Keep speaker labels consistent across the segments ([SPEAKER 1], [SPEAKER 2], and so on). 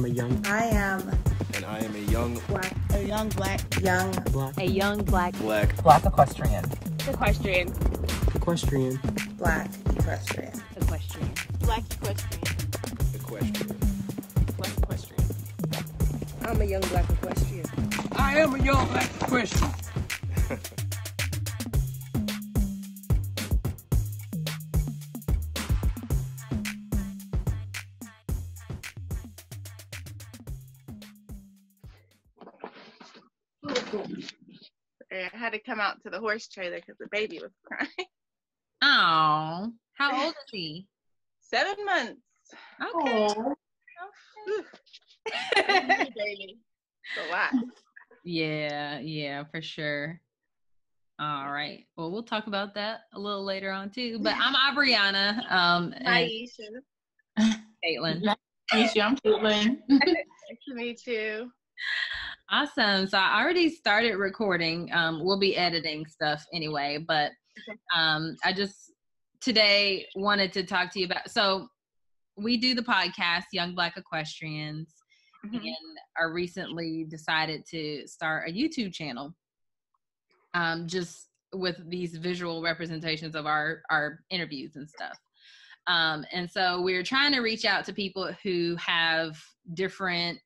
[SPEAKER 1] I'm a young.
[SPEAKER 2] I am
[SPEAKER 3] And I am a young
[SPEAKER 2] black,
[SPEAKER 4] A young black
[SPEAKER 2] young,
[SPEAKER 1] Black.
[SPEAKER 5] A young black
[SPEAKER 3] black
[SPEAKER 6] Black equestrian.
[SPEAKER 5] equestrian.
[SPEAKER 1] Equestrian.
[SPEAKER 2] black equestrian.
[SPEAKER 5] Equestrian.
[SPEAKER 4] black equestrian.
[SPEAKER 3] equestrian.
[SPEAKER 4] Black equestrian.
[SPEAKER 2] I'm a young black equestrian.
[SPEAKER 7] I am a young black Christian.
[SPEAKER 4] Had to come out to the horse trailer because the baby was crying.
[SPEAKER 8] Oh, how old is he?
[SPEAKER 4] Seven months.
[SPEAKER 8] Okay.
[SPEAKER 4] baby. It's a lot.
[SPEAKER 8] yeah, yeah, for sure. All right. Well, we'll talk about that a little later on too. But I'm Abriana. Um, and
[SPEAKER 4] Miesha.
[SPEAKER 8] Caitlin.
[SPEAKER 6] Miesha, I'm Caitlin.
[SPEAKER 4] Nice to meet you.
[SPEAKER 8] Awesome. So I already started recording. Um, we'll be editing stuff anyway, but um, I just today wanted to talk to you about. So we do the podcast, Young Black Equestrians,
[SPEAKER 4] Mhm.
[SPEAKER 8] and are recently decided to start a YouTube channel. Um, just with these visual representations of our our interviews and stuff. Um, and so we're trying to reach out to people who have different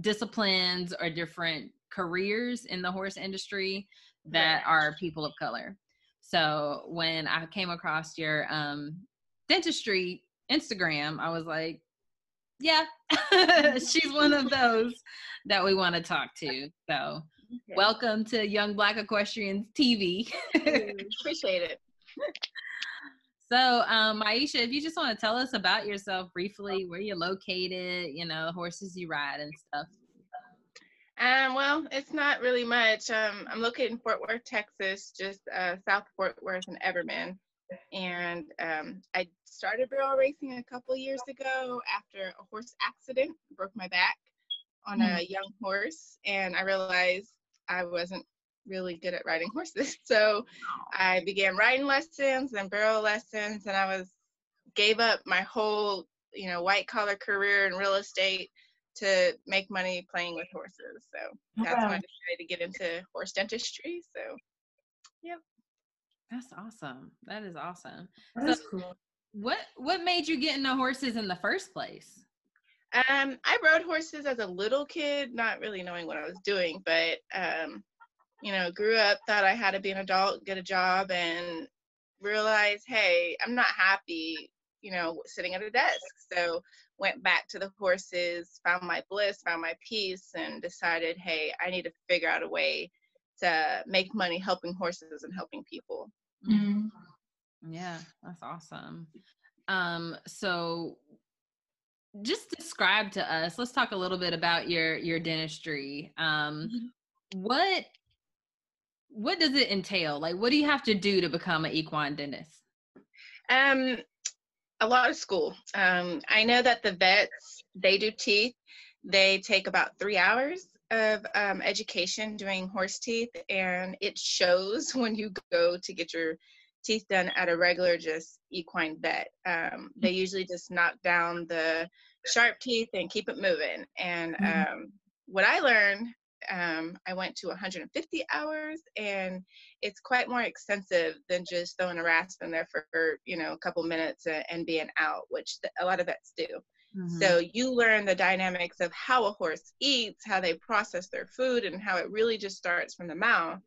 [SPEAKER 8] disciplines or different careers in the horse industry that are people of color. So when I came across your um, dentistry Instagram, I was like, yeah, she's one of those that we want to talk to. So
[SPEAKER 4] Okay.
[SPEAKER 8] welcome to Young Black Equestrians TV.
[SPEAKER 4] Appreciate it.
[SPEAKER 8] so um, Miesha, if you just want to tell us about yourself briefly, where you're located, you know, horses you ride and stuff.
[SPEAKER 4] Um, well, it's not really much. Um, I'm located in Fort Worth, Texas, just uh, south of Fort Worth and Everman. And um, I started barrel racing a couple years ago after a horse accident, broke my back on a young horse, and I realized I wasn't really good at riding horses. So I began riding lessons and barrel lessons, and I was gave up my whole, you know, white collar career in real estate to make money playing with horses. So that's when I decided to get into horse dentistry. So yep.
[SPEAKER 8] That's awesome. That is awesome.
[SPEAKER 6] That's cool.
[SPEAKER 8] What what made you get into horses in the first place?
[SPEAKER 4] um, I rode horses as a little kid, not really knowing what I was doing, but um, you know, grew up, thought I had to be an adult, get a job, and realized, hey, I'm not happy, you know, sitting at a desk. So went back to the horses, found my bliss, found my peace, and decided, hey, I need to figure out a way to make money helping horses and helping people.
[SPEAKER 6] Mm.
[SPEAKER 8] Yeah, that's awesome. Um, so just describe to us, let's talk a little bit about your your dentistry. Um what what does it entail? Like what do you have to do to become an equine dentist?
[SPEAKER 4] Um, a lot of school. Um, I know that the vets they do teeth. They take about three hours of um, education doing horse teeth, and it shows when you go to get your teeth done at a regular just equine vet. Um, they usually just knock down the sharp teeth and keep it moving. And
[SPEAKER 6] Mhm.
[SPEAKER 4] um, what I learned, um, I went to 150 hours, and it's quite more extensive than just throwing a rasp in there for you know a couple minutes and, and being out, which a lot of vets do. So you learn the dynamics of how a horse eats, how they process their food, and how it really just starts from the mouth.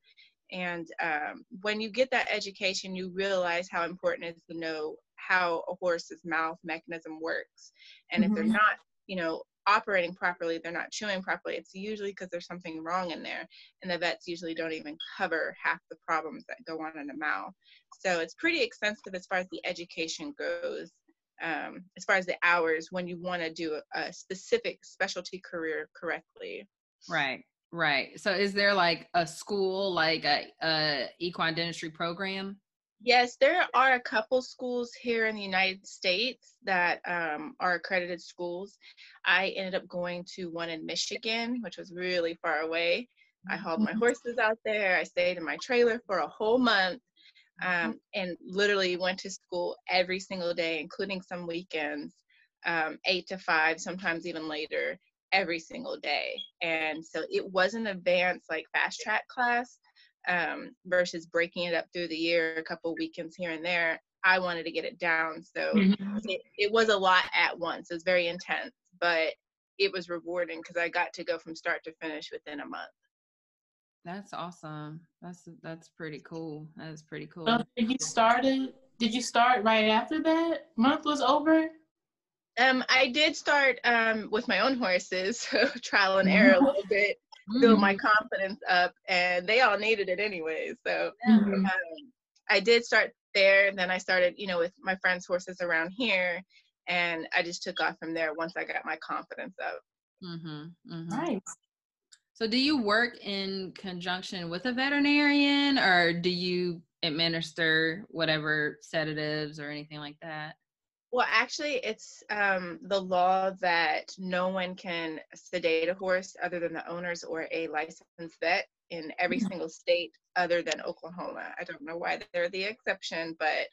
[SPEAKER 4] And um, when you get that education, you realize how important it is to know how a horse's mouth mechanism works. And if they're
[SPEAKER 6] Mhm.
[SPEAKER 4] not, you know, operating properly, they're not chewing properly, it's usually because there's something wrong in there. And the vets usually don't even cover half the problems that go on in the mouth. So it's pretty expensive as far as the education goes um, as far as the hours when you want to do a, a specific specialty career correctly.
[SPEAKER 8] Right. Right. So is there like a school like a, a equine dentistry program?
[SPEAKER 4] Yes, there are a couple schools here in the United States that um, are accredited schools. I ended up going to one in Michigan, which was really far away. I hauled my horses out there. I stayed in my trailer for a whole month um, and literally went to school every single day, including some weekends. um, eight to five, sometimes even later, every single day. And so it was an advanced, like fast track class um, versus breaking it up through the year, a couple weekends here and there. I wanted to get it down. So
[SPEAKER 6] Mhm.
[SPEAKER 4] it, it was a lot at once. It was very intense, but it was rewarding because I got to go from start to finish within a month.
[SPEAKER 8] That's awesome. That's that's pretty cool. That is pretty cool.
[SPEAKER 6] So did you started? Did you start right after that month was over?
[SPEAKER 4] Um, I did start um, with my own horses, so trial and error a little bit, build my confidence up, and they all needed it anyway. So um, I did start there. And then I started, you know, with my friends' horses around here, and I just took off from there once I got my confidence up.
[SPEAKER 8] Mm-hmm, mm-hmm.
[SPEAKER 6] Nice.
[SPEAKER 8] So, do you work in conjunction with a veterinarian, or do you administer whatever sedatives or anything like that?
[SPEAKER 4] Well, actually, it's um, the law that no one can sedate a horse other than the owners or a licensed vet in every
[SPEAKER 6] Mhm.
[SPEAKER 4] single state other than Oklahoma. I don't know why they're the exception, but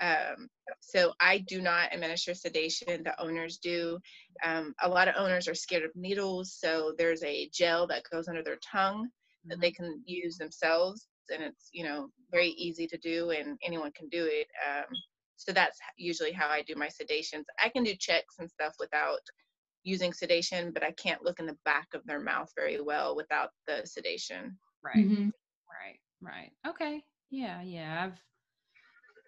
[SPEAKER 4] um, so I do not administer sedation. The owners do. Um, a lot of owners are scared of needles, so there's a gel that goes under their tongue that they can use themselves, and it's you know very easy to do, and anyone can do it. Um, so that's usually how I do my sedations. I can do checks and stuff without using sedation, but I can't look in the back of their mouth very well without the sedation.
[SPEAKER 8] Right,
[SPEAKER 6] Mhm.
[SPEAKER 8] right, right. Okay. Yeah, yeah. I've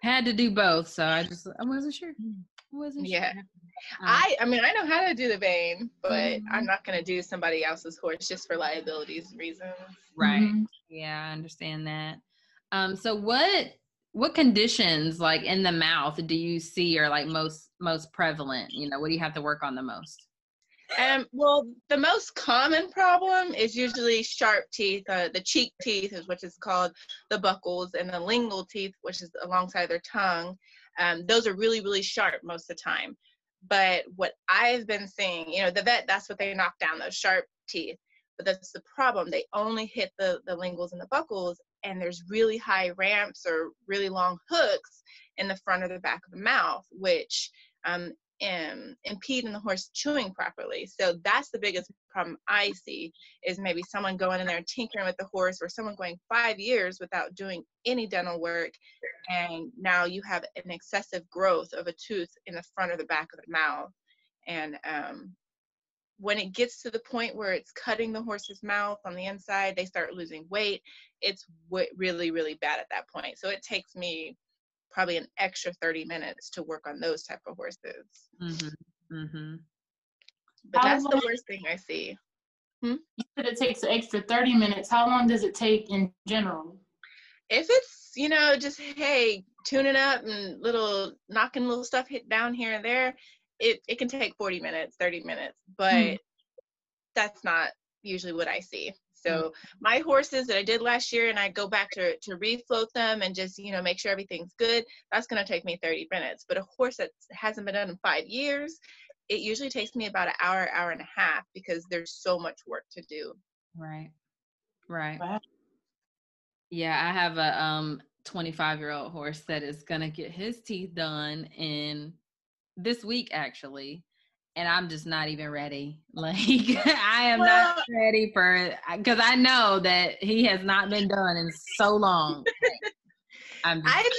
[SPEAKER 8] had to do both, so I just I wasn't sure. I wasn't
[SPEAKER 4] Yeah.
[SPEAKER 8] sure. Um,
[SPEAKER 4] I I mean I know how to do the vein, but
[SPEAKER 8] Mhm.
[SPEAKER 4] I'm not gonna do somebody else's horse just for liabilities reasons.
[SPEAKER 8] right.
[SPEAKER 6] Mhm.
[SPEAKER 8] Yeah, I understand that. Um, so what what conditions like in the mouth do you see are like most most prevalent? You know, what do you have to work on the most?
[SPEAKER 4] Um, well, the most common problem is usually sharp teeth. Uh, the cheek teeth is which is called the buccals, and the lingual teeth, which is alongside their tongue. Um, those are really, really sharp most of the time. But what I've been seeing, you know, the vet, that's what they knock down, those sharp teeth. But that's the problem. They only hit the, the linguals and the buccals, and there's really high ramps or really long hooks in the front or the back of the mouth, which um, um, impede in the horse chewing properly. So that's the biggest problem I see is maybe someone going in there and tinkering with the horse or someone going five years without doing any dental work. And now you have an excessive growth of a tooth in the front or the back of the mouth. And um, when it gets to the point where it's cutting the horse's mouth on the inside, they start losing weight. It's w- really, really bad at that point. So it takes me probably an extra 30 minutes to work on those type of horses.
[SPEAKER 8] Mm-hmm. Mm-hmm.
[SPEAKER 4] But
[SPEAKER 6] How
[SPEAKER 4] that's the worst thing I see.
[SPEAKER 6] You said it takes an extra 30 minutes. How long does it take in general?
[SPEAKER 4] If it's, you know, just hey, tuning up and little knocking little stuff hit down here and there, it, it can take 40 minutes, 30 minutes, but that's not usually what I see. So my horses that I did last year and I go back to to refloat them and just, you know, make sure everything's good, that's gonna take me 30 minutes. But a horse that hasn't been done in five years, it usually takes me about an hour, hour and a half because there's so much work to do.
[SPEAKER 8] Right. Right.
[SPEAKER 6] Wow.
[SPEAKER 8] Yeah, I have a um 25 year old horse that is gonna get his teeth done in this week actually. And I'm just not even ready. Like I am not ready for it because I know that he has not been done in so long. I'm just,
[SPEAKER 4] I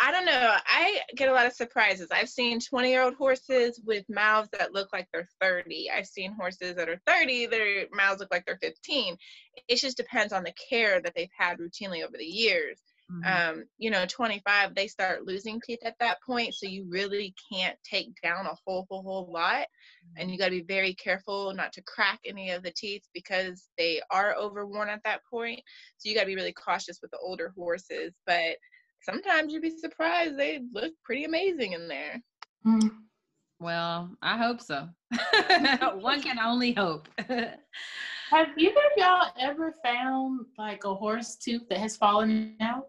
[SPEAKER 4] I don't know. I get a lot of surprises. I've seen 20 year old horses with mouths that look like they're 30. I've seen horses that are 30, their mouths look like they're 15. It just depends on the care that they've had routinely over the years.
[SPEAKER 8] Mhm.
[SPEAKER 4] Um, you know, 25, they start losing teeth at that point. So you really can't take down a whole, whole, whole lot. And you got to be very careful not to crack any of the teeth because they are overworn at that point. So you got to be really cautious with the older horses. But sometimes you'd be surprised they look pretty amazing in there.
[SPEAKER 6] Mm.
[SPEAKER 8] well, I hope so. One can only hope.
[SPEAKER 6] Have either of y'all ever found like a horse tooth that has fallen out?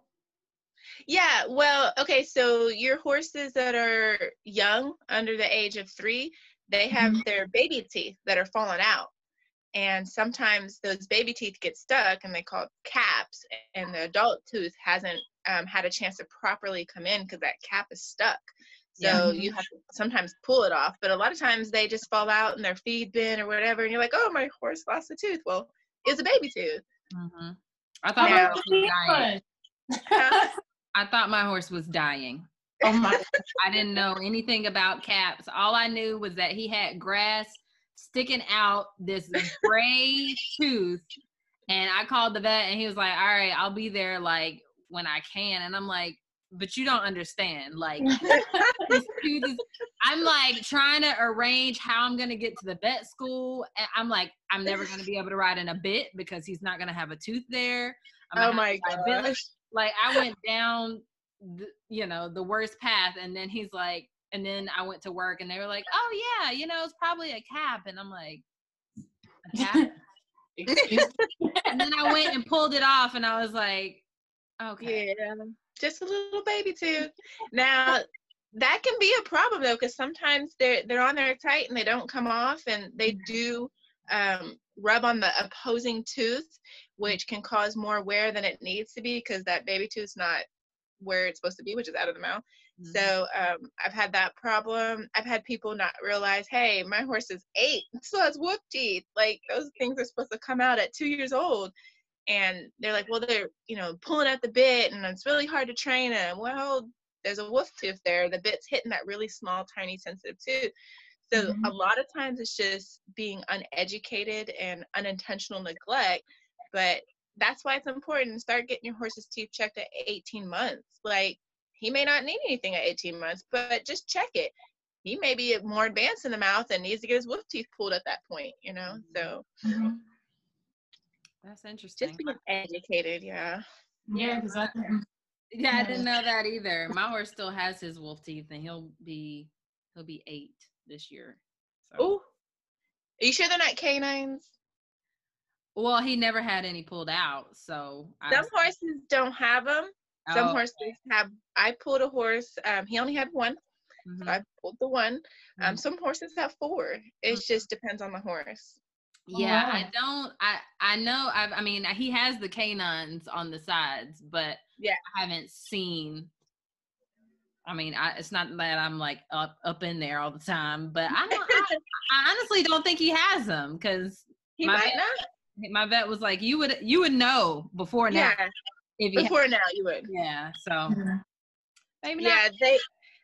[SPEAKER 4] Yeah, well, okay, so your horses that are young, under the age of three, they have their baby teeth that are falling out. And sometimes those baby teeth get stuck and they call it caps, and the adult tooth hasn't um, had a chance to properly come in because that cap is stuck. So
[SPEAKER 8] Yeah.
[SPEAKER 4] you have to sometimes pull it off, but a lot of times they just fall out in their feed bin or whatever, and you're like, "Oh, my horse lost a tooth." Well, it's a baby tooth.
[SPEAKER 8] hmm I thought
[SPEAKER 4] Now-
[SPEAKER 8] was dying. I thought my horse was dying.
[SPEAKER 6] oh my
[SPEAKER 8] I didn't know anything about caps. All I knew was that he had grass sticking out this gray tooth. And I called the vet and he was like, All right, I'll be there like when I can. And I'm like, But you don't understand. Like, this tooth is, I'm like trying to arrange how I'm going to get to the vet school. And I'm like, I'm never going to be able to ride in a bit because he's not going to have a tooth there.
[SPEAKER 4] Oh my gosh.
[SPEAKER 8] Like I went down, the, you know, the worst path, and then he's like, and then I went to work, and they were like, "Oh yeah, you know, it's probably a cap," and I'm like, "A cap?" And then I went and pulled it off, and I was like, "Okay,
[SPEAKER 4] Yeah, just a little baby tooth. Now that can be a problem though, because sometimes they're they're on there tight and they don't come off, and they do um, rub on the opposing tooth, which can cause more wear than it needs to be because that baby tooth's not where it's supposed to be, which is out of the mouth.
[SPEAKER 8] Mhm.
[SPEAKER 4] So um, I've had that problem. I've had people not realize, hey, my horse is eight, so has wolf teeth. Like those things are supposed to come out at two years old, and they're like, well, they're you know pulling at the bit, and it's really hard to train them. Well, there's a wolf tooth there. The bit's hitting that really small, tiny, sensitive tooth. So
[SPEAKER 6] Mhm.
[SPEAKER 4] a lot of times it's just being uneducated and unintentional neglect, but that's why it's important to start getting your horse's teeth checked at 18 months. Like he may not need anything at 18 months, but just check it. He may be more advanced in the mouth and needs to get his wolf teeth pulled at that point, you know? So
[SPEAKER 6] Mhm.
[SPEAKER 8] that's interesting."
[SPEAKER 4] just being educated, yeah.
[SPEAKER 6] Yeah, because I
[SPEAKER 8] yeah, I didn't know that either. My horse still has his wolf teeth, and he'll be he'll be eight this year. So.
[SPEAKER 4] Ooh. Are you sure they're not canines?
[SPEAKER 8] Well, he never had any pulled out, so I
[SPEAKER 4] Some
[SPEAKER 8] was-
[SPEAKER 4] horses don't have them. Some
[SPEAKER 8] Oh,
[SPEAKER 4] horses have. I pulled a horse. Um, he only had one.
[SPEAKER 8] mhm.
[SPEAKER 4] So I pulled the one. Um,
[SPEAKER 8] Mhm.
[SPEAKER 4] some horses have four. It
[SPEAKER 8] Mhm.
[SPEAKER 4] just depends on the horse.
[SPEAKER 8] Yeah,
[SPEAKER 6] wow.
[SPEAKER 8] I don't. I I know. I I mean, he has the canines on the sides, but
[SPEAKER 4] Yeah.
[SPEAKER 8] I haven't seen. I mean, I, it's not that I'm like up up in there all the time, but I don't. I, I honestly don't think he has them because
[SPEAKER 4] He
[SPEAKER 8] My
[SPEAKER 4] might
[SPEAKER 8] vet-
[SPEAKER 4] not.
[SPEAKER 8] My vet was like, you would you would know before now
[SPEAKER 4] Yeah,
[SPEAKER 8] if he.
[SPEAKER 4] before now you would.
[SPEAKER 8] yeah, so
[SPEAKER 6] Mhm.
[SPEAKER 8] maybe
[SPEAKER 4] Yeah,
[SPEAKER 8] not.
[SPEAKER 4] they,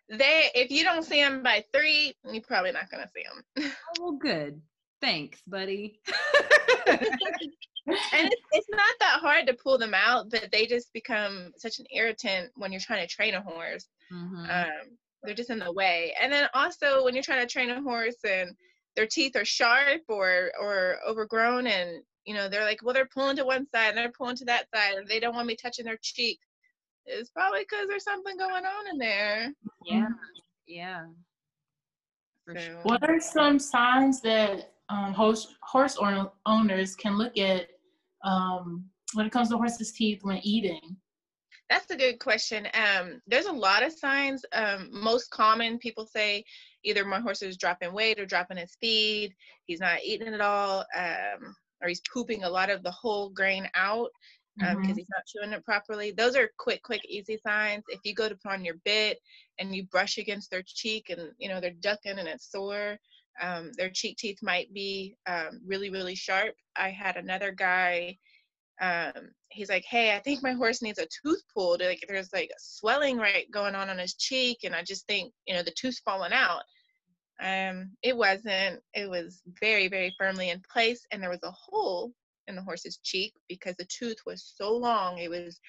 [SPEAKER 4] they. If you don't see them by three, you're probably not gonna see them.
[SPEAKER 8] Oh, well, good. Thanks, buddy.
[SPEAKER 4] and it's, it's not that hard to pull them out, but they just become such an irritant when you're trying to train a horse.
[SPEAKER 8] Mhm.
[SPEAKER 4] um, they're just in the way. And then also when you're trying to train a horse and their teeth are sharp or or overgrown and you know they're like well they're pulling to one side and they're pulling to that side and they don't want me touching their cheek it's probably because there's something going on in there
[SPEAKER 8] yeah, yeah. For
[SPEAKER 4] So-
[SPEAKER 8] sure.
[SPEAKER 6] What are some signs that um, horse horse owners can look at um, when it comes to horses' teeth when eating?
[SPEAKER 4] That's a good question. Um, there's a lot of signs. Um, most common, people say either my horse is dropping weight or dropping his feed. He's not eating at all, um, or he's pooping a lot of the whole grain out because
[SPEAKER 6] Mhm.
[SPEAKER 4] he's not chewing it properly. Those are quick, quick, easy signs. If you go to put on your bit and you brush against their cheek and you know they're ducking and it's sore, um, their cheek teeth might be um, really, really sharp. I had another guy um, he's like, "Hey, I think my horse needs a tooth pulled. Like, there's like swelling right going on on his cheek, and I just think, you know, the tooth's falling out." Um, it wasn't. It was very, very firmly in place, and there was a hole in the horse's cheek because the tooth was so long. It was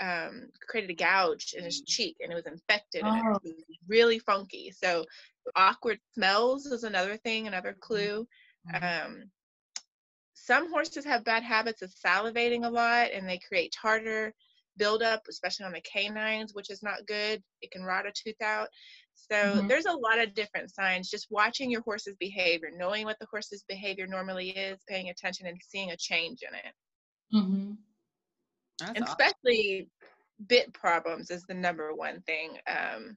[SPEAKER 4] um, created a gouge in his cheek, and it was infected, and
[SPEAKER 6] Oh.
[SPEAKER 4] it was really funky. So, awkward smells is another thing, another clue. Um, some horses have bad habits of salivating a lot and they create tartar buildup, especially on the canines, which is not good. It can rot a tooth out. So
[SPEAKER 6] Mhm.
[SPEAKER 4] there's a lot of different signs. Just watching your horse's behavior, knowing what the horse's behavior normally is, paying attention and seeing a change in it.
[SPEAKER 6] Mm-hmm.
[SPEAKER 8] That's
[SPEAKER 4] and
[SPEAKER 8] awesome.
[SPEAKER 4] especially bit problems is the number one thing. Um,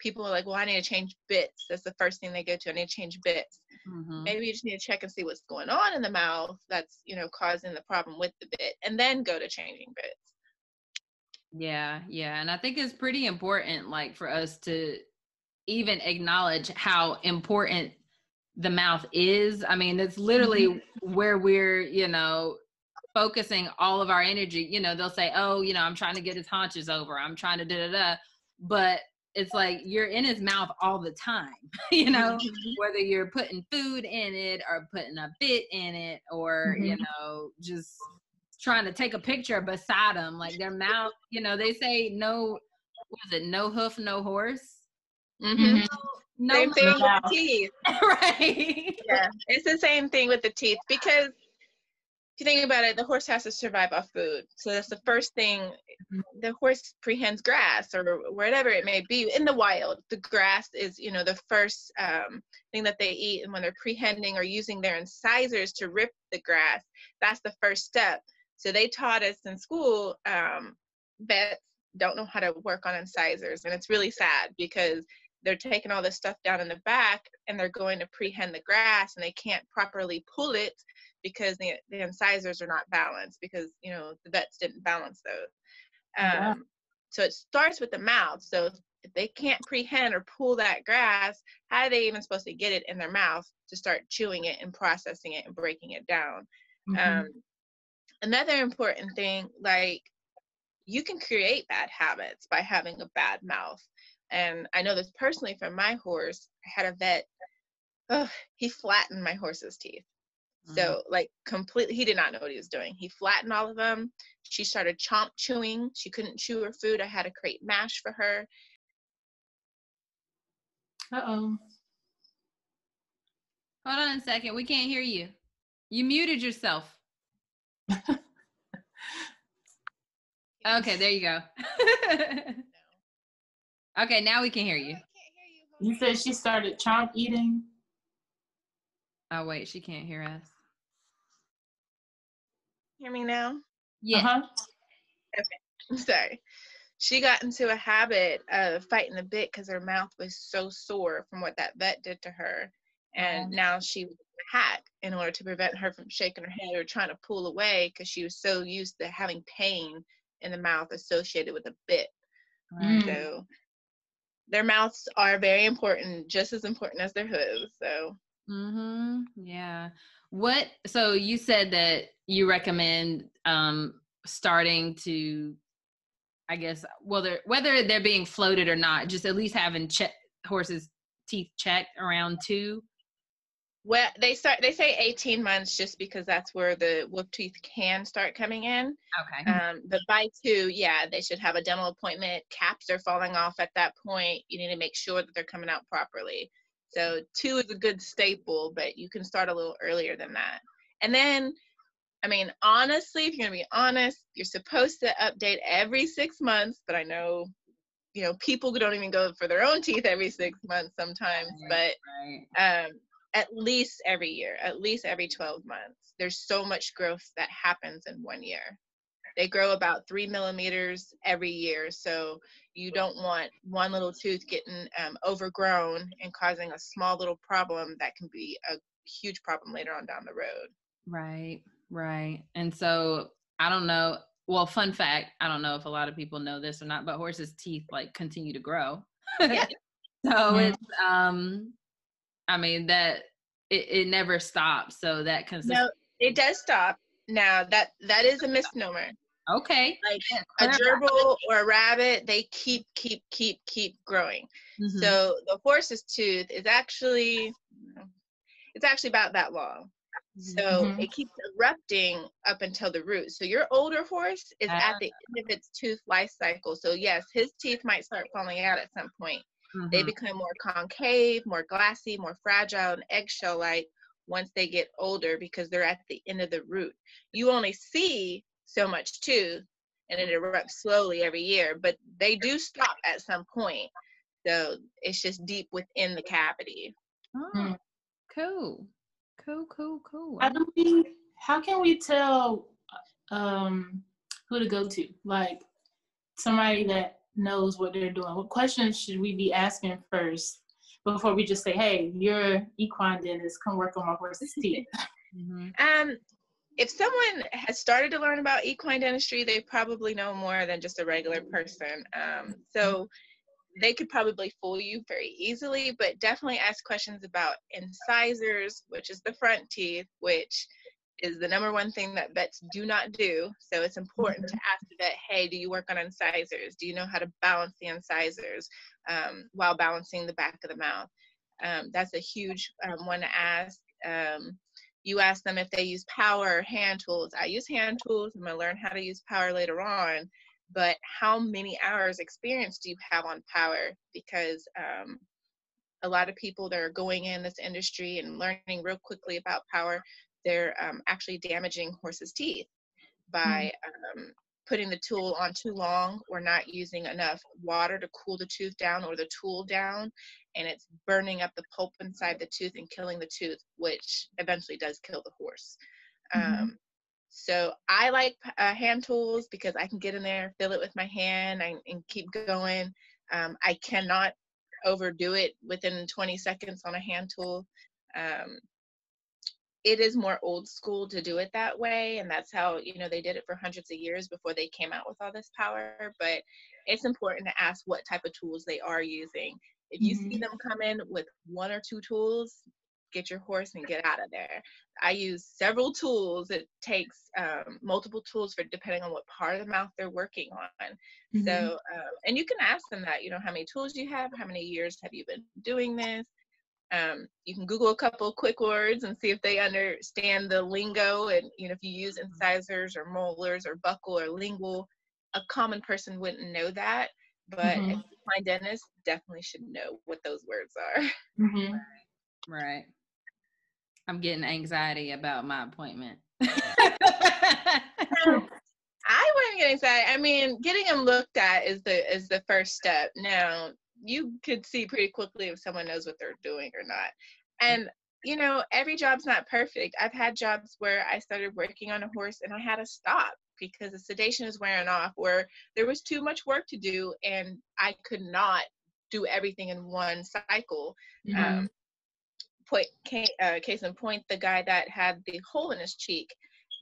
[SPEAKER 4] people are like, well, I need to change bits. That's the first thing they go to. I need to change bits.
[SPEAKER 8] Mhm.
[SPEAKER 4] maybe you just need to check and see what's going on in the mouth that's you know causing the problem with the bit and then go to changing bits
[SPEAKER 8] Yeah, yeah. And I think it's pretty important, like, for us to even acknowledge how important the mouth is. I mean, it's literally where we're, you know, focusing all of our energy. You know, they'll say, "Oh, you know, I'm trying to get his haunches over. I'm trying to da da da," but it's like you're in his mouth all the time. you know, whether you're putting food in it or putting a bit in it, or you
[SPEAKER 6] Mhm.
[SPEAKER 8] know, just trying to take a picture beside him. Like their mouth, you know, they say no. What is it? No hoof, no horse.
[SPEAKER 4] Mhm.
[SPEAKER 8] No,
[SPEAKER 4] Same thing with the teeth.
[SPEAKER 8] right?
[SPEAKER 4] Yeah, it's the same thing with the teeth because if you think about it, the horse has to survive off food. So that's the first thing. The horse prehends grass or whatever it may be in the wild. The grass is, you know, the first um, thing that they eat, and when they're prehending or using their incisors to rip the grass, that's the first step. So they taught us in school. Um, vets don't know how to work on incisors, and it's really sad because they're taking all this stuff down in the back and they're going to prehend the grass and they can't properly pull it because the, the incisors are not balanced because you know the vets didn't balance those
[SPEAKER 6] Yeah.
[SPEAKER 4] um, so it starts with the mouth so if they can't prehend or pull that grass how are they even supposed to get it in their mouth to start chewing it and processing it and breaking it down
[SPEAKER 6] Mhm.
[SPEAKER 4] um, another important thing like you can create bad habits by having a bad mouth and i know this personally from my horse i had a vet oh, he flattened my horse's teeth mm-hmm. so like completely he did not know what he was doing he flattened all of them she started chomp chewing she couldn't chew her food i had to create mash for her
[SPEAKER 6] Uh-oh.
[SPEAKER 8] Hold on a second. We can't hear you. You muted yourself. okay, there you go. okay, now we can hear you.
[SPEAKER 6] You said she started chomp eating.
[SPEAKER 8] Oh wait, she can't hear us.
[SPEAKER 4] hear me now
[SPEAKER 8] Yeah.
[SPEAKER 6] Uh-huh.
[SPEAKER 4] I'm sorry. She got into a habit of fighting the bit because her mouth was so sore from what that vet did to her. And
[SPEAKER 8] Right.
[SPEAKER 4] now she was a hack in order to prevent her from shaking her head or trying to pull away because she was so used to having pain in the mouth associated with a bit.
[SPEAKER 8] Right.
[SPEAKER 6] Mm.
[SPEAKER 4] So their mouths are very important, just as important as their hooves. So
[SPEAKER 8] Mm-hmm. Yeah. What? So you said that you recommend um starting to, I guess, whether whether they're being floated or not, just at least having check horses' teeth checked around two.
[SPEAKER 4] Well, they start. They say 18 months just because that's where the wolf teeth can start coming in.
[SPEAKER 8] Okay.
[SPEAKER 4] Um, but by two, yeah, they should have a dental appointment. Caps are falling off at that point. You need to make sure that they're coming out properly. So two is a good staple, but you can start a little earlier than that. And then, I mean, honestly, if you're gonna be honest, you're supposed to update every six months. But I know, you know, people don't even go for their own teeth every six months sometimes.
[SPEAKER 8] Right.
[SPEAKER 4] But um, at least every year, at least every 12 months. There's so much growth that happens in one year. They grow about three millimeters every year, so you don't want one little tooth getting um, overgrown and causing a small little problem that can be a huge problem later on down the road.
[SPEAKER 8] Right, right. And so I don't know. Well, fun fact, I don't know if a lot of people know this or not, but horses' teeth like continue to grow.
[SPEAKER 4] Yeah.
[SPEAKER 8] so
[SPEAKER 6] Yeah.
[SPEAKER 8] it's um I mean that it, it never stops. So that consist
[SPEAKER 4] No, it does stop. Now that that is a misnomer.
[SPEAKER 8] okay.
[SPEAKER 4] Like a gerbil or a rabbit, they keep, keep, keep, keep growing.
[SPEAKER 8] Mhm.
[SPEAKER 4] So the horse's tooth is actually it's actually about that long. So
[SPEAKER 6] Mhm.
[SPEAKER 4] it keeps erupting up until the root. So your older horse is at the end of its tooth life cycle. So yes, his teeth might start falling out at some point. They
[SPEAKER 8] Mhm.
[SPEAKER 4] become more concave, more glassy, more fragile, and eggshell-like once they get older because they're at the end of the root. You only see so much tooth, and it erupts slowly every year, but they do stop at some point. So it's just deep within the cavity.
[SPEAKER 8] Oh,
[SPEAKER 6] Mm.
[SPEAKER 8] cool. Cool, cool, cool.
[SPEAKER 6] How do we? How can we tell um, who to go to? Like somebody that knows what they're doing. What questions should we be asking first before we just say, "Hey, you're equine dentist. Come work on my horse's teeth."
[SPEAKER 8] Mhm.
[SPEAKER 4] Um, if someone has started to learn about equine dentistry, they probably know more than just a regular person. Um, so they could probably fool you very easily, but definitely ask questions about incisors, which is the front teeth, which is the number one thing that vets do not do. So it's important to ask the vet, hey, do you work on incisors? Do you know how to balance the incisors um, while balancing the back of the mouth? Um, that's a huge um, one to ask. Um, you ask them if they use power or hand tools. I use hand tools. I'm going to learn how to use power later on. But how many hours experience do you have on power? Because um, a lot of people that are going in this industry and learning real quickly about power, they're um, actually damaging horses' teeth by um, putting the tool on too long or not using enough water to cool the tooth down or the tool down and it's burning up the pulp inside the tooth and killing the tooth which eventually does kill the horse.
[SPEAKER 6] Mhm.
[SPEAKER 4] um, so i like uh, hand tools because i can get in there feel it with my hand and, and keep going. Um, i cannot overdo it within 20 seconds on a hand tool. Um, it is more old school to do it that way and that's how you know they did it for hundreds of years before they came out with all this power but it's important to ask what type of tools they are using. If you see
[SPEAKER 6] Mhm.
[SPEAKER 4] them come in with one or two tools get your horse and get out of there. I use several tools. It takes um, multiple tools for depending on what part of the mouth they're working on.
[SPEAKER 6] Mhm.
[SPEAKER 4] so um, and you can ask them that you know how many tools you have? How many years have you been doing this um, you can google a couple quick words and see if they understand the lingo and you know if you use incisors or molars or buccal or lingual a common person wouldn't know that but
[SPEAKER 6] Mhm.
[SPEAKER 4] if you find dentists definitely should know what those words are
[SPEAKER 6] Mhm.
[SPEAKER 8] Right. I'm getting anxiety about my appointment.
[SPEAKER 4] I wouldn't get excited. I mean, getting them looked at is the is the first step. Now, you could see pretty quickly if someone knows what they're doing or not. And you know, every job's not perfect. I've had jobs where I started working on a horse and I had to stop because the sedation is wearing off, or there was too much work to do and I could not do everything in one cycle.
[SPEAKER 6] Mhm.
[SPEAKER 4] Um, point, uh, case in point, the guy that had the hole in his cheek,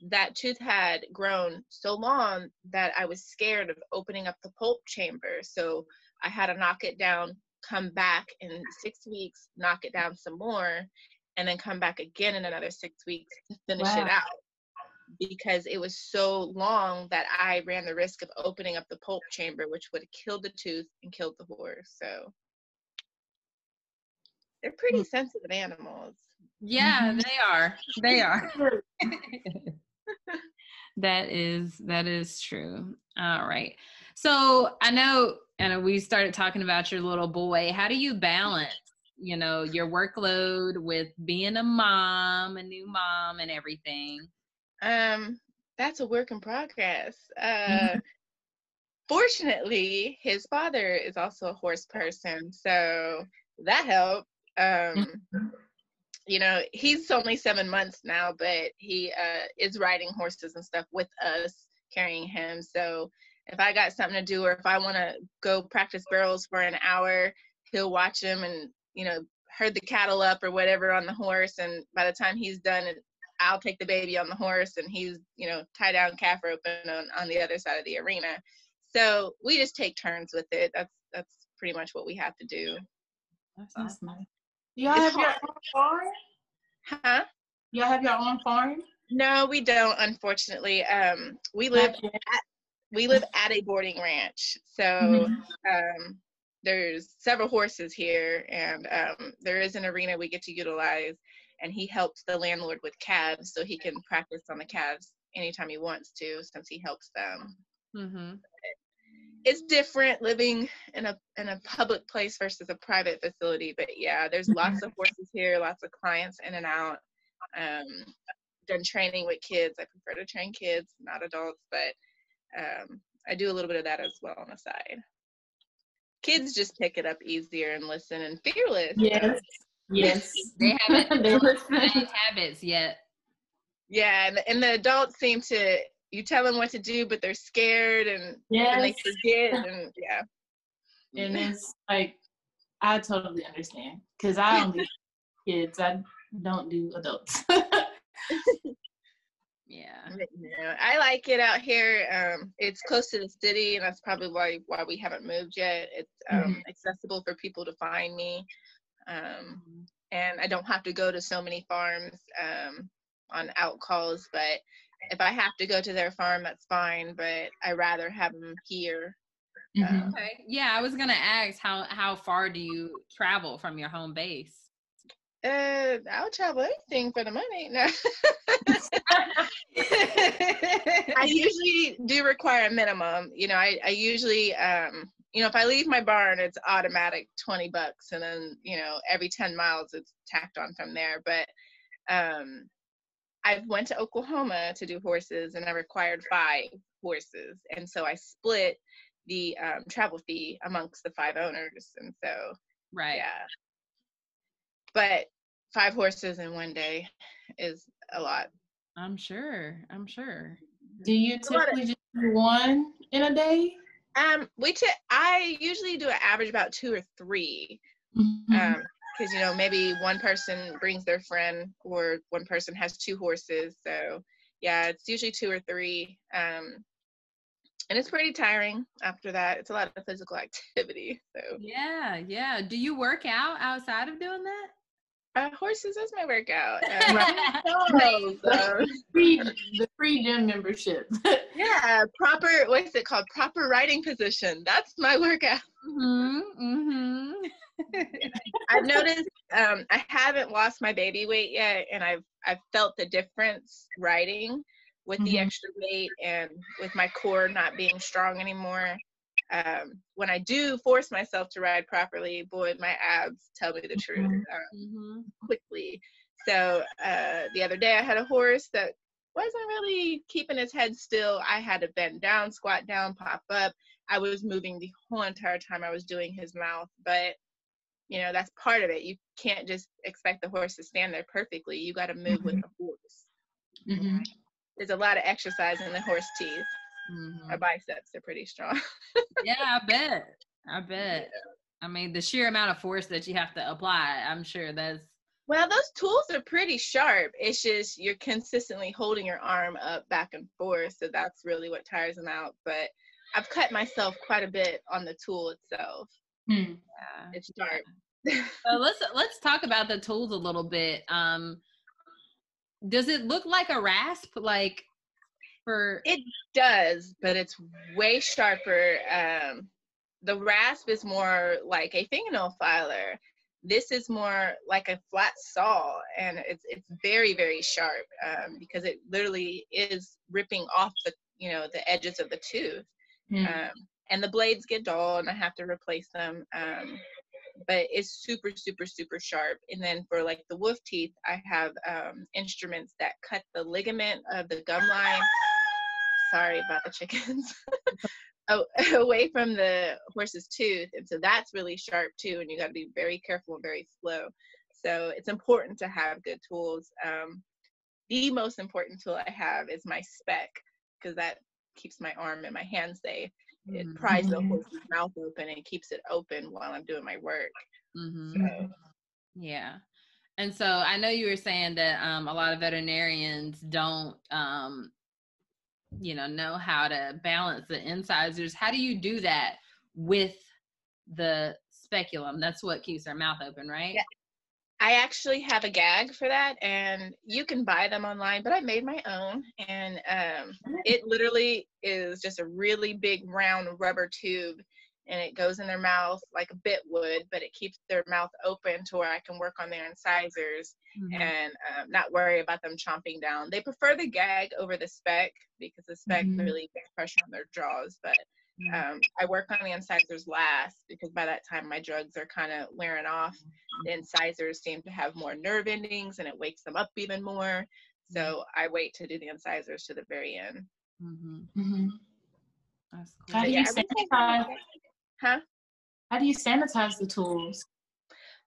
[SPEAKER 4] that tooth had grown so long that I was scared of opening up the pulp chamber. So I had to knock it down, come back in six weeks, knock it down some more, and then come back again in another six weeks to finish it out. Because it was so long that I ran the risk of opening up the pulp chamber, which would have killed the tooth and killed the horse. So they're pretty sensitive animals.
[SPEAKER 8] yeah,
[SPEAKER 6] Mhm.
[SPEAKER 8] they are. They are. that is that is true. All right. So I know, and we started talking about your little boy. How do you balance, you know, your workload with being a mom, a new mom, and everything?
[SPEAKER 4] Um, that's a work in progress. Uh, fortunately, his father is also a horse person, so that helped. Um, you know, he's only seven months now, but he uh, is riding horses and stuff with us, carrying him. So if I got something to do, or if I want to go practice barrels for an hour, he'll watch him and you know herd the cattle up or whatever on the horse. And by the time he's done, and I'll take the baby on the horse, and he's you know tie down calf roping on on the other side of the arena. So we just take turns with it. That's that's pretty much what we have to do.
[SPEAKER 8] That's
[SPEAKER 6] awesome. Y'all
[SPEAKER 4] It's
[SPEAKER 6] have your own farm?
[SPEAKER 4] Huh?
[SPEAKER 6] Y'all have your own farm?
[SPEAKER 4] No, we don't. Unfortunately, um, we live
[SPEAKER 6] Not yet.
[SPEAKER 4] We live at a boarding ranch, so
[SPEAKER 6] Mhm.
[SPEAKER 4] um, there's several horses here, and um, there is an arena we get to utilize. And he helps the landlord with calves, so he can practice on the calves anytime he wants to, since he helps them.
[SPEAKER 8] Mm-hmm.
[SPEAKER 4] It's different living in a in a public place versus a private facility, but yeah, there's lots of horses here, lots of clients in and out. Um, done training with kids. I prefer to train kids, not adults, but um, I do a little bit of that as well on the side. Kids just pick it up easier and listen and fearless. so-
[SPEAKER 6] Yes. Yes.
[SPEAKER 8] They haven't
[SPEAKER 6] They
[SPEAKER 8] developed bad habits yet.
[SPEAKER 4] Yeah, and the, and the adults seem to you tell them what to do, but they're scared and and they forget and yeah.
[SPEAKER 6] And it's like, I totally understand because I only do kids. I don't do adults.
[SPEAKER 8] Yeah.
[SPEAKER 4] But, I like it out here. Um, it's close to the city, and that's probably why why we haven't moved yet. It's um, accessible for people to find me, um, and I don't have to go to so many farms um, on out calls. But if I have to go to their farm, that's fine. But I rather have them here.
[SPEAKER 6] Mhm.
[SPEAKER 8] Okay. Yeah, I was gonna ask how how far do you travel from your home base?
[SPEAKER 4] Uh, I'll travel anything for the money. No. I usually do require a minimum. You know, I, I usually, um, you know, if I leave my barn, it's automatic 20 bucks. And then, you know, every 10 miles it's tacked on from there. But um, I went to Oklahoma to do horses and I required five horses. And so I split the um, travel fee amongst the five owners. And so,
[SPEAKER 8] Right.
[SPEAKER 4] yeah. But five horses in one day is a lot.
[SPEAKER 8] I'm sure. I'm sure.
[SPEAKER 6] Do you
[SPEAKER 4] a lot of-
[SPEAKER 6] typically just do one in a day?
[SPEAKER 4] Um, we t- I usually do an average about two or three.
[SPEAKER 6] Mhm.
[SPEAKER 4] Um, because you know maybe one person brings their friend or one person has two horses. So yeah, it's usually two or three. Um, and it's pretty tiring after that. It's a lot of physical activity. So
[SPEAKER 8] Yeah, yeah. Do you work out outside of doing that?
[SPEAKER 4] Uh, horses is my workout.
[SPEAKER 8] Right.
[SPEAKER 4] so,
[SPEAKER 6] free, the free gym membership.
[SPEAKER 4] yeah, proper. What's it called? Proper riding position. That's my workout.
[SPEAKER 8] hmm hmm
[SPEAKER 4] I've noticed um, I haven't lost my baby weight yet, and I've I've felt the difference riding with the
[SPEAKER 6] Mhm.
[SPEAKER 4] extra weight and with my core not being strong anymore. Um, when I do force myself to ride properly, boy, my abs tell me the truth
[SPEAKER 6] Mhm.
[SPEAKER 4] um,
[SPEAKER 8] hmm
[SPEAKER 4] quickly. So uh, the other day I had a horse that wasn't really keeping his head still. I had to bend down, squat down, pop up. I was moving the whole entire time I was doing his mouth, but you know that's part of it. You can't just expect the horse to stand there perfectly. You got to move with the horse.
[SPEAKER 6] Mhm.
[SPEAKER 4] There's a lot of exercise in the horse teeth.
[SPEAKER 8] Hmm
[SPEAKER 4] Our biceps are pretty strong.
[SPEAKER 8] Yeah, I bet. I bet. I mean, the sheer amount of force that you have to apply, I'm sure that's
[SPEAKER 4] Well, those tools are pretty sharp. It's just you're consistently holding your arm up back and forth, so that's really what tires them out. But I've cut myself quite a bit on the tool itself.
[SPEAKER 6] Hmm.
[SPEAKER 8] yeah.
[SPEAKER 4] It's sharp.
[SPEAKER 8] So let's let's talk about the tools a little bit. Um, does it look like a rasp? Like for
[SPEAKER 4] It does, but it's way sharper. Um, the rasp is more like a fingernail filer. This is more like a flat saw, and it's it's very very sharp um, because it literally is ripping off the you know the edges of the tooth.
[SPEAKER 6] Hmm.
[SPEAKER 4] um, and the blades get dull and I have to replace them. Um, but it's super, super, super sharp. And then for like the wolf teeth, I have um, instruments that cut the ligament of the gum line. Sorry about the chickens. oh, away from the horse's tooth. And so that's really sharp too. And you got to be very careful and very slow. So it's important to have good tools. Um, the most important tool I have is my spec because that keeps my arm and my hand safe. It
[SPEAKER 8] Mhm.
[SPEAKER 4] pries the
[SPEAKER 6] Mhm.
[SPEAKER 4] horse's mouth open and keeps it open while I'm doing my work.
[SPEAKER 8] Mhm.
[SPEAKER 4] So,
[SPEAKER 8] Yeah. And so I know you were saying that um, a lot of veterinarians don't, um, you know, know how to balance the incisors. How do you do that with the speculum? That's what keeps our mouth open, right?
[SPEAKER 4] Yeah. I actually have a gag for that, and you can buy them online, but I made my own. And um, it literally is just a really big round rubber tube, and it goes in their mouth like a bit would, but it keeps their mouth open to where I can work on their incisors
[SPEAKER 8] Mhm.
[SPEAKER 4] and um, not worry about them chomping down. They prefer the gag over the spec because the spec
[SPEAKER 6] Mhm.
[SPEAKER 4] really puts pressure on their jaws, but um, I work on the incisors last because by that time my drugs are kind of wearing off. The incisors seem to have more nerve endings and it wakes them up even more. So I wait to do the incisors to the very end.
[SPEAKER 8] Mhm.
[SPEAKER 6] Mhm.
[SPEAKER 8] That's cool.
[SPEAKER 6] How do you
[SPEAKER 4] everything-
[SPEAKER 6] sanitize?
[SPEAKER 4] Huh?
[SPEAKER 6] How do you sanitize the tools?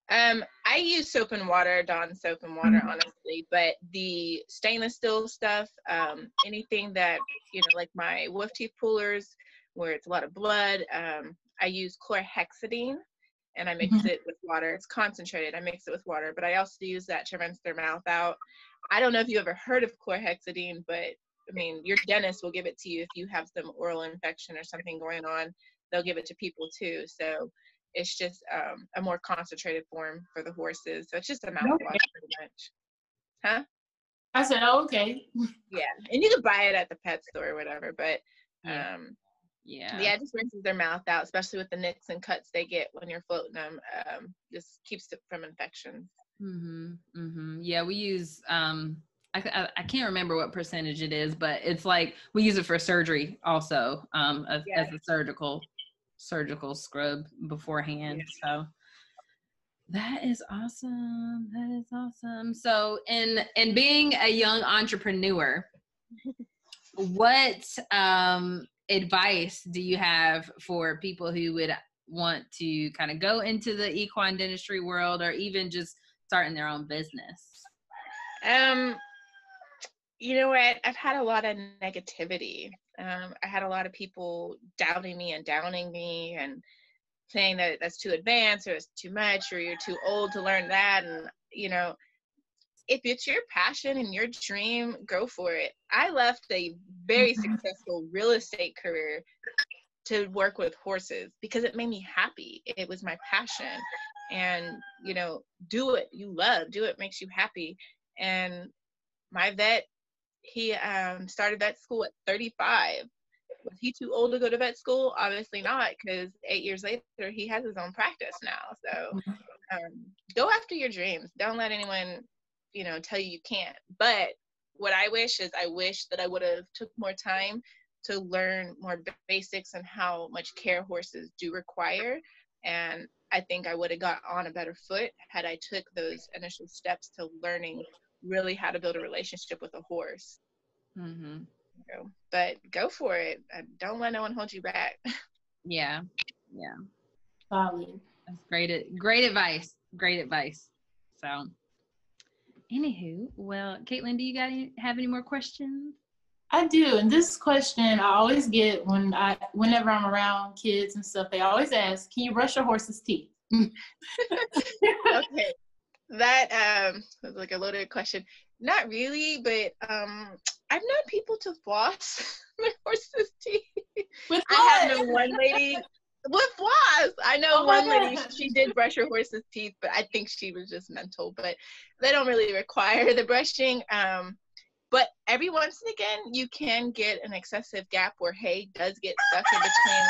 [SPEAKER 4] Um, I use soap and water, Dawn soap and water,
[SPEAKER 6] Mhm.
[SPEAKER 4] honestly. But the stainless steel stuff, um, anything that you know, like my wolf teeth pullers, where it's a lot of blood, um, I use chlorhexidine, and I mix
[SPEAKER 6] Mhm.
[SPEAKER 4] it with water. It's concentrated. I mix it with water, but I also use that to rinse their mouth out. I don't know if you ever heard of chlorhexidine, but I mean, your dentist will give it to you if you have some oral infection or something going on. They'll give it to people too. So it's just um, a more concentrated form for the horses. So it's just a mouthwash pretty much. Huh?
[SPEAKER 6] I said, oh, okay.
[SPEAKER 4] Yeah. And you can buy it at the pet store or whatever, but
[SPEAKER 8] Yeah.
[SPEAKER 4] um,
[SPEAKER 8] Yeah.
[SPEAKER 4] yeah, it just rinses their mouth out, especially with the nicks and cuts they get when you're floating them. Um, just keeps it from infections.
[SPEAKER 8] Mhm. Mhm. Yeah, we use um I, I I can't remember what percentage it is, but it's like we use it for surgery also um as,
[SPEAKER 4] Yeah.
[SPEAKER 8] as a surgical surgical scrub beforehand. So that is awesome. That is awesome. So in in being a young entrepreneur, what um advice do you have for people who would want to kind of go into the equine dentistry world or even just starting their own business?
[SPEAKER 4] Um, you know what? I've had a lot of negativity. Um, I had a lot of people doubting me and downing me and saying that that's too advanced or it's too much or you're too old to learn that. And, you know, if it's your passion and your dream, go for it. I left a very successful real estate career to work with horses because it made me happy. It was my passion. And, you know, do what you love, do what makes you happy. And my vet, he um, started vet school at 35. Was he too old to go to vet school? Obviously not, because eight years later, he has his own practice now. So um, go after your dreams. Don't let anyone, you know, tell you you can't. But what I wish is I wish that I would have took more time to learn more basics and how much care horses do require. And I think I would have got on a better foot had I took those initial steps to learning really how to build a relationship with a horse.
[SPEAKER 8] Mm-hmm.
[SPEAKER 4] So, but go for it. Don't let no one hold you back.
[SPEAKER 8] Yeah, yeah,
[SPEAKER 6] Solid.
[SPEAKER 8] that's great. Great advice. Great advice. So, anywho, well, Caitlin, do you got any, have any more questions?
[SPEAKER 6] I do, and this question I always get when I, whenever I'm around kids and stuff, they always ask, "Can you brush your horse's teeth?"
[SPEAKER 4] okay. That um was like a loaded question. Not really, but um I've known people to floss their horse's teeth.
[SPEAKER 6] With
[SPEAKER 4] I have known one lady with floss. I know
[SPEAKER 6] Oh
[SPEAKER 4] one lady, she did brush her horse's teeth, but I think she was just mental. But they don't really require the brushing. Um, but every once and again, you can get an excessive gap where hay does get stuck in between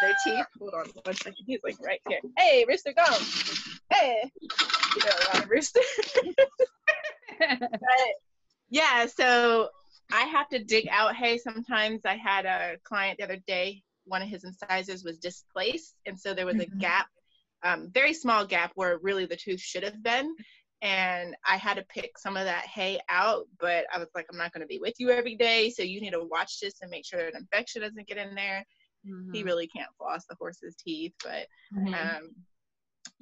[SPEAKER 4] their teeth. Hold on one second. He's like right here. Hey, Rooster, come. Hey. You know, Rooster. but yeah, so I have to dig out hay. Sometimes I had a client the other day, one of his incisors was displaced, and so there was a
[SPEAKER 6] Mhm.
[SPEAKER 4] gap, um, very small gap where really the tooth should have been. And I had to pick some of that hay out, but I was like, I'm not going to be with you every day, so you need to watch this and make sure an infection doesn't get in there. He
[SPEAKER 8] Mhm.
[SPEAKER 4] really can't floss the horse's teeth, but
[SPEAKER 6] Mhm.
[SPEAKER 4] um,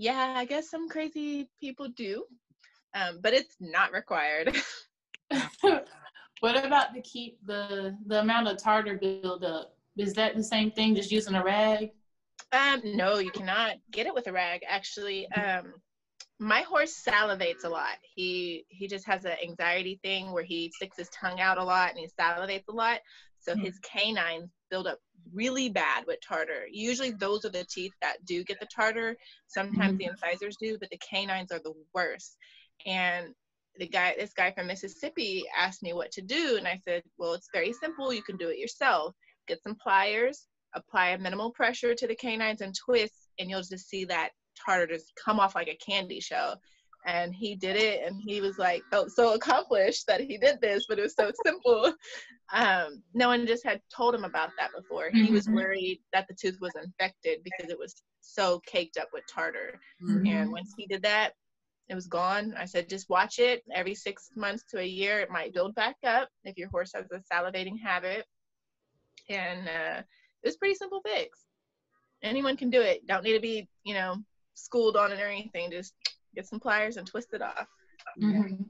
[SPEAKER 4] yeah, I guess some crazy people do, um, but it's not required.
[SPEAKER 6] what about to keep the the amount of tartar buildup? Is that the same thing? Just using a rag?
[SPEAKER 4] Um, no, you cannot get it with a rag. Actually, um, my horse salivates a lot. He he just has an anxiety thing where he sticks his tongue out a lot and he salivates a lot. So hmm. his canines build up really bad with tartar. Usually, those are the teeth that do get the tartar. Sometimes mm-hmm. the incisors do, but the canines are the worst. And the guy, this guy from Mississippi, asked me what to do, and I said, "Well, it's very simple. You can do it yourself. Get some pliers, apply a minimal pressure to the canines and twist, and you'll just see that tartar just come off like a candy shell. And he did it, and he was like, felt so accomplished that he did this, but it was so simple. Um, no one just had told him about that before. He was
[SPEAKER 6] Mhm.
[SPEAKER 4] worried that the tooth was infected because it was so caked up with tartar.
[SPEAKER 8] Mhm.
[SPEAKER 4] And once he did that, it was gone. I said, just watch it. Every six months to a year, it might build back up if your horse has a salivating habit. And uh, it was a pretty simple fix. Anyone can do it. Don't need to be, you know, schooled on it or anything. Just get some pliers and twist it off.
[SPEAKER 6] Mhm.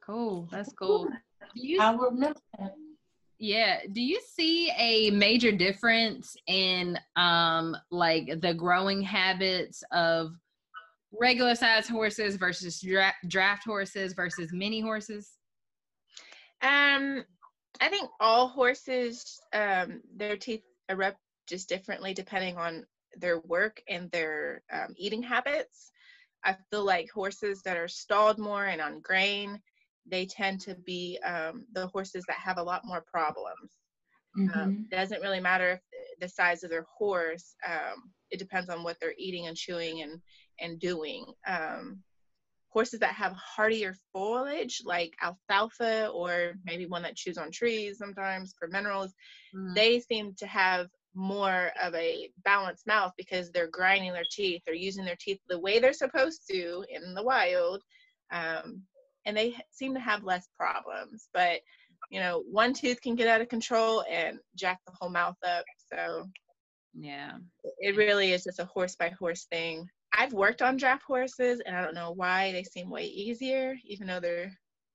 [SPEAKER 8] Cool. That's cool. Do you
[SPEAKER 6] I remember that.
[SPEAKER 8] Yeah. Do you see a major difference in um like the growing habits of regular size horses versus dra- draft horses versus mini horses?
[SPEAKER 4] Um, I think all horses, um, their teeth erupt just differently depending on their work and their um, eating habits. I feel like horses that are stalled more and on grain, they tend to be um, the horses that have a lot more problems.
[SPEAKER 6] Mhm.
[SPEAKER 4] Um, doesn't really matter if the size of their horse. Um, it depends on what they're eating and chewing and and doing. Um, horses that have hardier foliage, like alfalfa, or maybe one that chews on trees sometimes for minerals,
[SPEAKER 8] Mm.
[SPEAKER 4] they seem to have more of a balanced mouth because they're grinding their teeth. They're using their teeth the way they're supposed to in the wild. Um, and they seem to have less problems. But, you know, one tooth can get out of control and jack the whole mouth up. So
[SPEAKER 8] Yeah.
[SPEAKER 4] it really is just a horse by horse thing. I've worked on draft horses and I don't know why they seem way easier, even though they're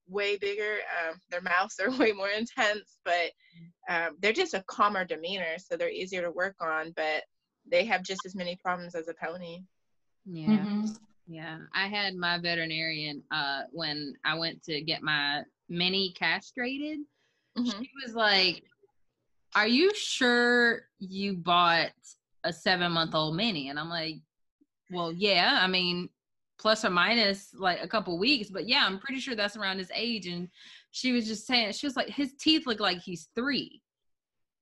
[SPEAKER 4] way bigger. Um, their mouths are way more intense, but um, they're just a calmer demeanor, so they're easier to work on, but they have just as many problems as a pony.
[SPEAKER 8] Yeah.
[SPEAKER 6] Mhm.
[SPEAKER 8] Yeah, I had my veterinarian uh when I went to get my mini castrated.
[SPEAKER 4] Mhm.
[SPEAKER 8] She was like, "Are you sure you bought a 7-month-old mini?" And I'm like, "Well, yeah, I mean, plus or minus like a couple weeks, but yeah, I'm pretty sure that's around his age." And she was just saying, she was like, "His teeth look like he's 3."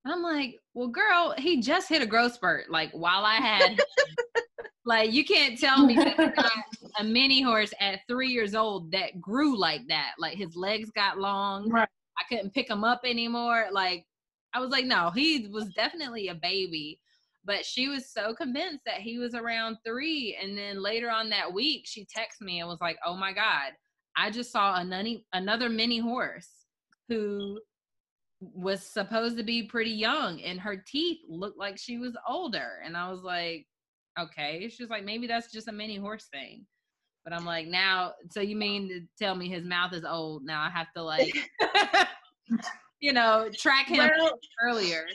[SPEAKER 8] And I'm like, "Well, girl, he just hit a growth spurt like while I had like you can't tell me that you got a mini horse at three years old that grew like that. Like his legs got long.
[SPEAKER 6] Right.
[SPEAKER 8] I couldn't pick him up anymore. Like I was like, no, he was definitely a baby. But she was so convinced that he was around three. And then later on that week, she texted me and was like, oh my God, I just saw another mini horse who was supposed to be pretty young and her teeth looked like she was older. And I was like, okay. She was like, maybe that's just a mini horse thing. But I'm like, now, so you mean to tell me his mouth is old? Now I have to like, you know, track him
[SPEAKER 4] Well,
[SPEAKER 8] earlier.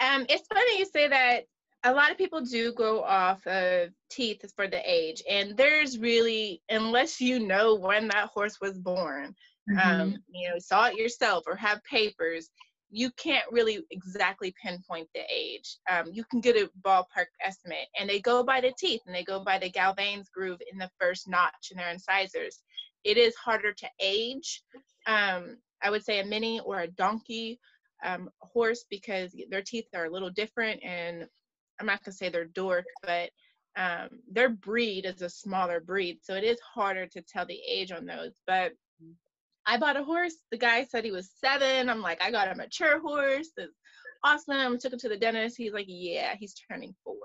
[SPEAKER 4] Um, it's funny you say that. A lot of people do go off of teeth for the age, and there's really, unless you know when that horse was born, um, you know, saw it yourself or have papers, you can't really exactly pinpoint the age. Um, you can get a ballpark estimate, and they go by the teeth and they go by the Galvayne's groove in the first notch in their incisors. It is harder to age. Um, I would say a mini or a donkey um, horse because their teeth are a little different, and I'm not gonna say they're dork, but um, their breed is a smaller breed, so it is harder to tell the age on those. But I bought a horse. The guy said he was seven. I'm like, I got a mature horse. That's awesome. Took him to the dentist. He's like, yeah, he's turning four.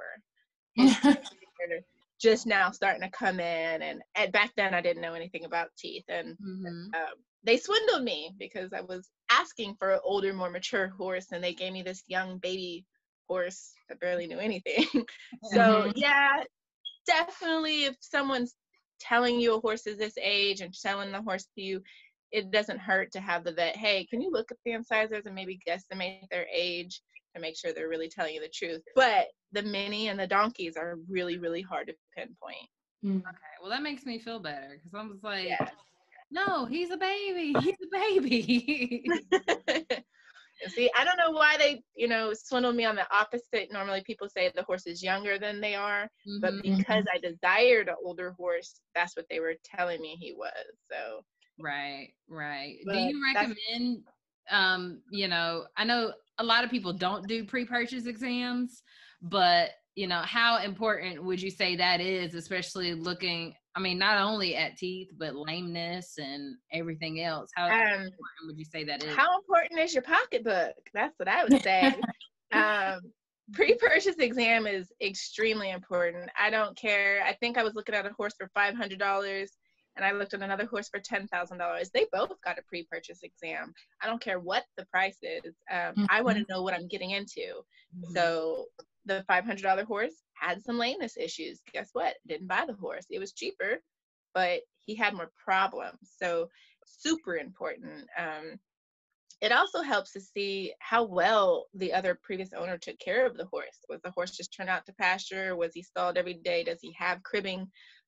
[SPEAKER 4] His teeth are just now starting to come in. And at, back then, I didn't know anything about teeth. And
[SPEAKER 8] Mhm.
[SPEAKER 4] um, they swindled me because I was asking for an older, more mature horse, and they gave me this young baby horse that barely knew anything. so
[SPEAKER 6] Mhm.
[SPEAKER 4] yeah, definitely, if someone's telling you a horse is this age and selling the horse to you, it doesn't hurt to have the vet. Hey, can you look at the incisors and maybe guesstimate their age to make sure they're really telling you the truth? But the mini and the donkeys are really, really hard to pinpoint.
[SPEAKER 6] Mm.
[SPEAKER 8] Okay, well that makes me feel better because I was like,
[SPEAKER 4] Yeah.
[SPEAKER 8] No, he's a baby. He's a baby.
[SPEAKER 4] See, I don't know why they, you know, swindled me on the opposite. Normally, people say the horse is younger than they are, but
[SPEAKER 8] Mhm.
[SPEAKER 4] because I desired an older horse, that's what they were telling me he was. So,
[SPEAKER 8] Right, right. Do you recommend um, you know, I know a lot of people don't do pre-purchase exams, but you know, how important would you say that is, especially looking I mean, not only at teeth, but lameness and everything else. How
[SPEAKER 4] um,
[SPEAKER 8] important would you say that is?
[SPEAKER 4] how important is your pocketbook? That's what I would say. um, pre-purchase exam is extremely important. I don't care. I think I was looking at a horse for five hundred dollars, and I looked at another horse for ten thousand dollars. They both got a pre-purchase exam. I don't care what the price is. Um, I want to know what I'm getting into.
[SPEAKER 8] Mhm.
[SPEAKER 4] So the five hundred dollar horse had some lameness issues. Guess what? Didn't buy the horse. It was cheaper, but he had more problems. So super important. Um, it also helps to see how well the other previous owner took care of the horse. Was the horse just turned out to pasture? Was he stalled every day? Does he have cribbing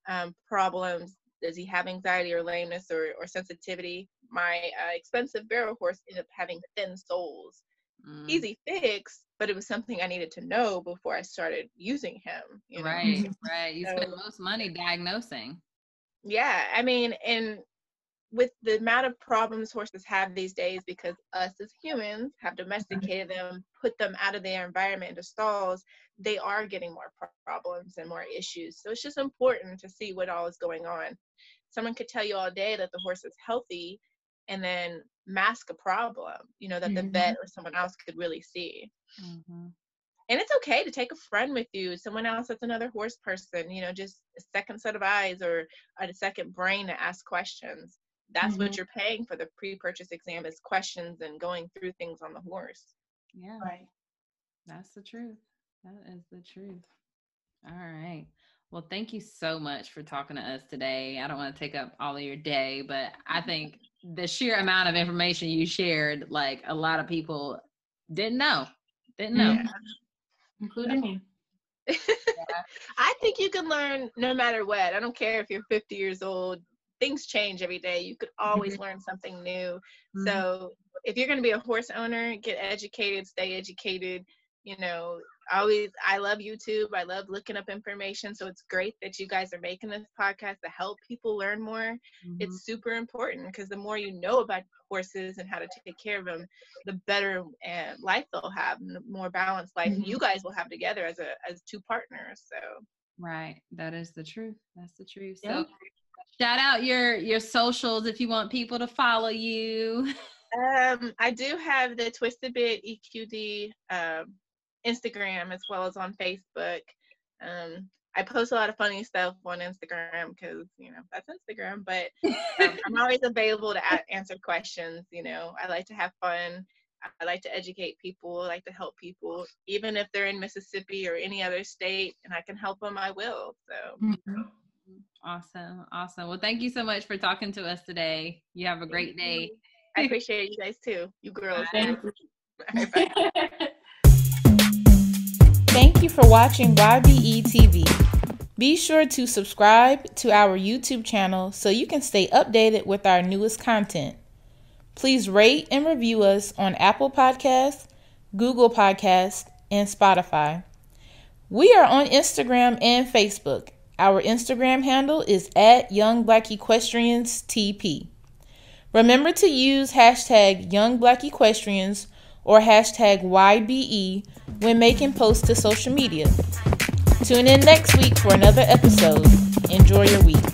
[SPEAKER 4] um, problems? Does he have anxiety or lameness or, or sensitivity? My uh, expensive barrel horse ended up having thin soles.
[SPEAKER 8] Mm.
[SPEAKER 4] Easy fix, but it was something I needed to know before I started using him. You know?
[SPEAKER 8] Right, right. You spend most money diagnosing.
[SPEAKER 4] Yeah, I mean, and with the amount of problems horses have these days, because us as humans have mm-hmm. domesticated them, put them out of their environment into stalls, they are getting more pro- problems and more issues. So it's just important to see what all is going on. Someone could tell you all day that the horse is healthy and then mask a problem, you know, that the
[SPEAKER 6] Mhm.
[SPEAKER 4] vet or someone else could really see
[SPEAKER 8] hmm
[SPEAKER 4] and it's okay to take a friend with you someone else that's another horse person you know just a second set of eyes or a second brain to ask questions that's what
[SPEAKER 6] Mhm.
[SPEAKER 4] you're paying for the pre-purchase exam is questions and going through things on the horse
[SPEAKER 8] Yeah,
[SPEAKER 6] Right.
[SPEAKER 8] that's the truth. That is the truth. All right. Well, thank you so much for talking to us today. I don't want to take up all of your day, but I think the sheer amount of information you shared, like a lot of people didn't know. Didn't know.
[SPEAKER 4] Yeah.
[SPEAKER 6] Including me.
[SPEAKER 4] i think you can learn no matter what i don't care if you're 50 years old things change every day you could always learn something new
[SPEAKER 6] Mhm.
[SPEAKER 4] So if you're going to be a horse owner, get educated, stay educated. You know, I always I love YouTube. I love looking up information. So it's great that you guys are making this podcast to help people learn more.
[SPEAKER 8] Mhm.
[SPEAKER 4] It's super important because the more you know about horses and how to take care of them, the better uh, life they'll have, and the more balanced life
[SPEAKER 6] Mhm.
[SPEAKER 4] you guys will have together as a as two partners. So
[SPEAKER 8] Right. That is the truth. That's the truth. So shout out your your socials if you want people to follow you.
[SPEAKER 4] Um, I do have the Twisted Bit EQD um, Instagram as well as on Facebook. Um, I post a lot of funny stuff on Instagram because you know that's Instagram. But um, I'm always available to a- answer questions. You know, I like to have fun. I like to educate people. I like to help people, even if they're in Mississippi or any other state, and I can help them. I will. So
[SPEAKER 6] Mhm.
[SPEAKER 8] Awesome. Awesome. Well, thank you so much for talking to us today. You have a great day.
[SPEAKER 4] I appreciate you guys too. You girls.
[SPEAKER 6] You.
[SPEAKER 4] Bye.
[SPEAKER 1] Thank you for watching YBE TV. Be sure to subscribe to our YouTube channel so you can stay updated with our newest content. Please rate and review us on Apple Podcasts, Google Podcasts, and Spotify. We are on Instagram and Facebook. Our Instagram handle is at Young Black Equestrians TP. Remember to use hashtag Young Black Equestrians or hashtag YBE when making posts to social media. Tune in next week for another episode. Enjoy your week.